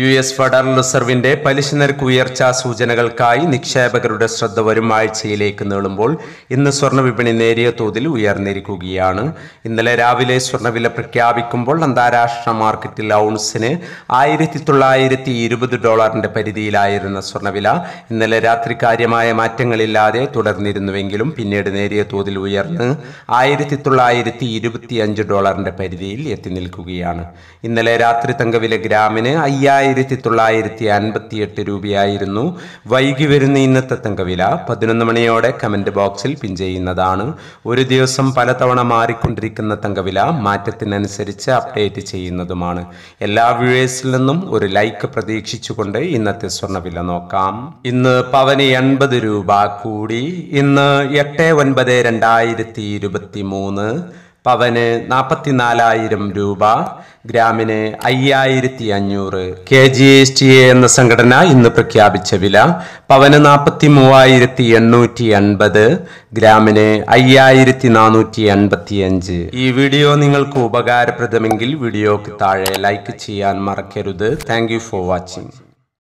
U S federal റിസർവിന്റെ പലിശ നിരക്ക് ഉയർച്ചാ സൂചനകൾക്കായി നിക്ഷേപകരുടെ ശ്രദ്ധ വരും ആഴ്ചയിലേക്ക് നീളുമ്പോൾ ഇന്ന് സ്വർണ വിപണി നേരിയ തോതിൽ ഉയർന്നിരിക്കുകയാണ്. ഇന്നലെ രാവിലെ സ്വർണവില പ്രഖ്യാപിക്കുമ്പോൾ അന്താരാഷ്ട്ര മാർക്കറ്റിൽ ഔൺസിന് ആയിരത്തി തൊള്ളായിരത്തി ഇരുപത് ഡോളറിന്റെ പരിധിയിലായിരുന്ന സ്വർണവില ഇന്നലെ രാത്രി കാര്യമായ മാറ്റങ്ങളില്ലാതെ തുടർന്നിരുന്നുവെങ്കിലും പിന്നീട് നേരിയ തോതിൽ ഉയർന്ന് ആയിരത്തി തൊള്ളായിരത്തി ഇരുപത്തി അഞ്ച് ഡോളറിന്റെ പരിധിയിൽ എത്തി നിൽക്കുകയാണ്. ഇന്നലെ രാത്രി തങ്കവില ഗ്രാമിന് അയ്യായിരത്തി തൊള്ളായിരത്തി അൻപത്തി എട്ട് രൂപയായിരുന്നു വൈകി വരുന്ന ഇന്നത്തെ തങ്കവില. പതിനൊന്ന് മണിയോടെ കമന്റ് ബോക്സിൽ പിൻ ചെയ്യുന്നതാണ്. ഒരു ദിവസം പലതവണ മാറിക്കൊണ്ടിരിക്കുന്ന തങ്കവില മാറ്റത്തിനനുസരിച്ച് അപ്ഡേറ്റ് ചെയ്യുന്നതുമാണ്. എല്ലാ വ്യൂവേഴ്സിൽ നിന്നും ഒരു ലൈക്ക് പ്രതീക്ഷിച്ചുകൊണ്ട് ഇന്നത്തെ സ്വർണവില നോക്കാം. ഇന്ന് പവന് എൺപത് രൂപ കൂടി. ഇന്ന് എട്ട് ഒൻപത് രണ്ടായിരത്തി ഇരുപത്തി മൂന്ന് പവന് നാൽപ്പത്തിനാലായിരം രൂപ ഗ്രാമിന് അയ്യായിരത്തി അഞ്ഞൂറ് K G S T A എന്ന സംഘടന ഇന്ന് പ്രഖ്യാപിച്ച വില പവന് നാൽപ്പത്തി മൂവായിരത്തി എണ്ണൂറ്റി എൺപത് ഗ്രാമിന് അയ്യായിരത്തി നാനൂറ്റി എൺപത്തി അഞ്ച് ഈ വീഡിയോ നിങ്ങൾക്ക് ഉപകാരപ്രദമെങ്കിൽ വീഡിയോക്ക് താഴെ ലൈക്ക് ചെയ്യാൻ മറക്കരുത്. Thank for watching